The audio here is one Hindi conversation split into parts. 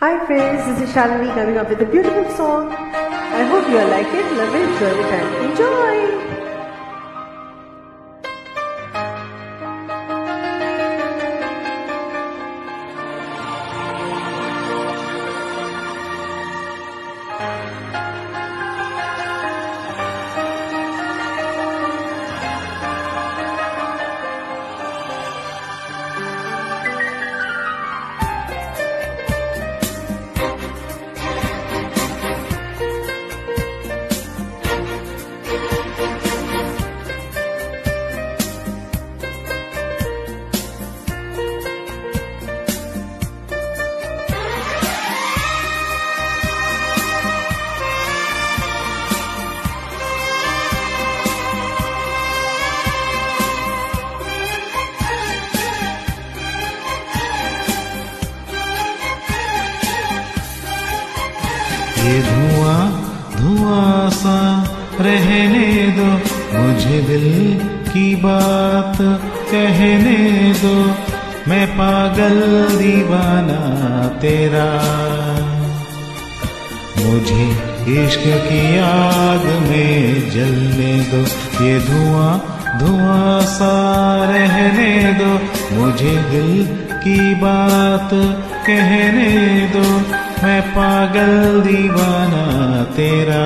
Hi friends, this is Shalini coming up with a beautiful song. I hope you all like it, love it, enjoy it and enjoy! धुआँ धुआँ सा रहने दो। मुझे दिल की बात कहने दो। मैं पागल दीवाना तेरा। मुझे इश्क की आग में जलने दो। ये धुआँ धुआँ सा रहने दो। मुझे दिल की बात कहने दो। मैं पागल दीवाना तेरा।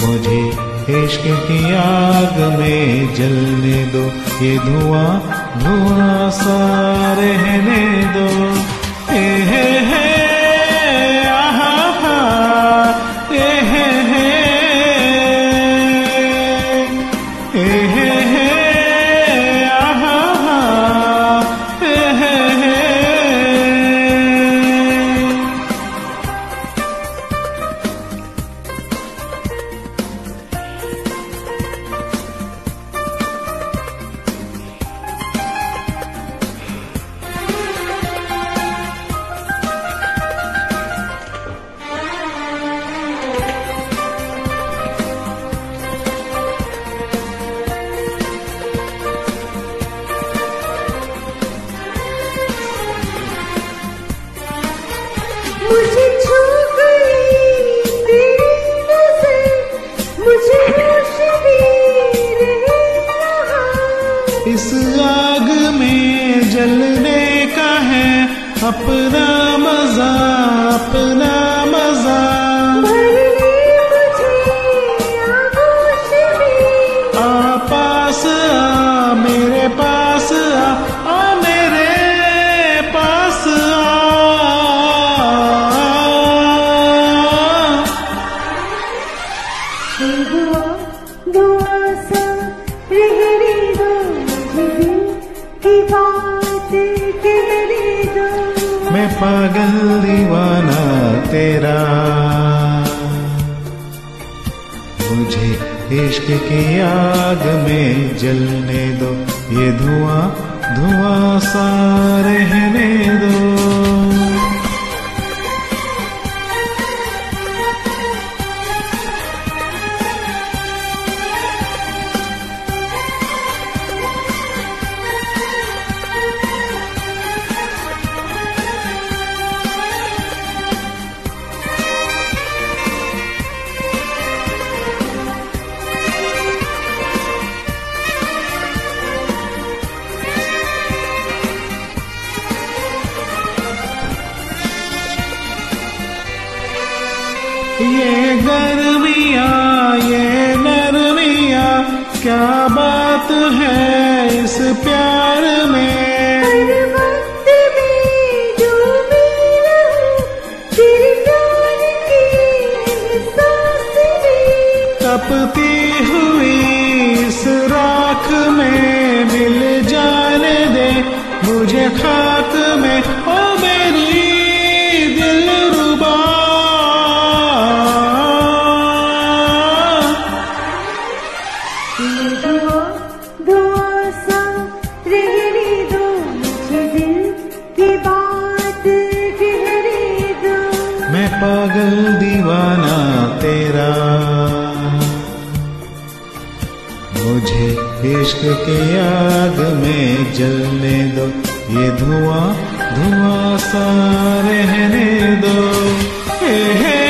मुझे इश्क की आग में जलने दो, ये धुआँ धुआँ सा रहने दो। इस आग में जलने का है अपना मज़ा अपना की बात मेरी मैं पागल दीवाना तेरा। मुझे इश्क की आग में जलने दो, ये धुआँ धुआँ सा रहने दो। क्या बात है इस प्यार में? तपती हुई इस राख में मिल जाने दे मुझे खाक दुआ सा रहने दो मैं पागल दीवाना तेरा। मुझे इश्क की आग में जलने दो। ये धुआँ धुआँ सा रहने दो। हे हे।